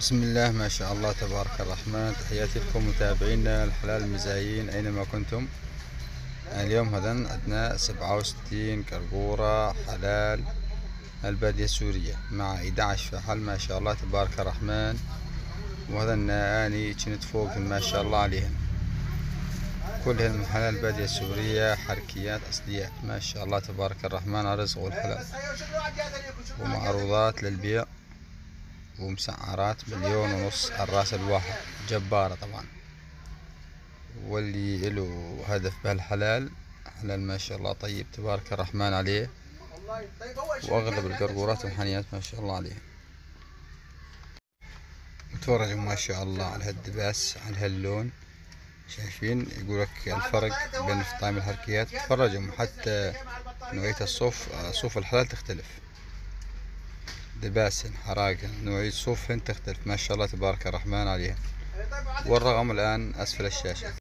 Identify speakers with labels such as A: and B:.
A: بسم الله ما شاء الله تبارك الرحمن تحياتي لكم متابعينا الحلال المزايين أينما كنتم اليوم هذا عندنا سبعة وستين قرقورة حلال البادية السورية مع 11 فحل ما شاء الله تبارك الرحمن وهذا أني كنت فوق ما شاء الله عليهم كلهم من حلال البادية السورية حركيات أصليات ما شاء الله تبارك الرحمن الرزق والحلال ومعروضات للبيع ومسعرات مليون ونص الرأس الواحد. جبارة طبعا. واللي له هدف بهالحلال حلال ما شاء الله طيب تبارك الرحمن عليه. وأغلب القرقورات والحنيات ما شاء الله عليه متفرجوا ما شاء الله على هالدباس على هاللون. شايفين؟ يقولك الفرق بين فطايم الحركيات. تفرجوا حتى نوعية الصوف صوف الحلال تختلف. دباسن حراقة نوعية صوف تختلف. ما شاء الله تبارك الرحمن عليها. والرقم الآن أسفل الشاشة.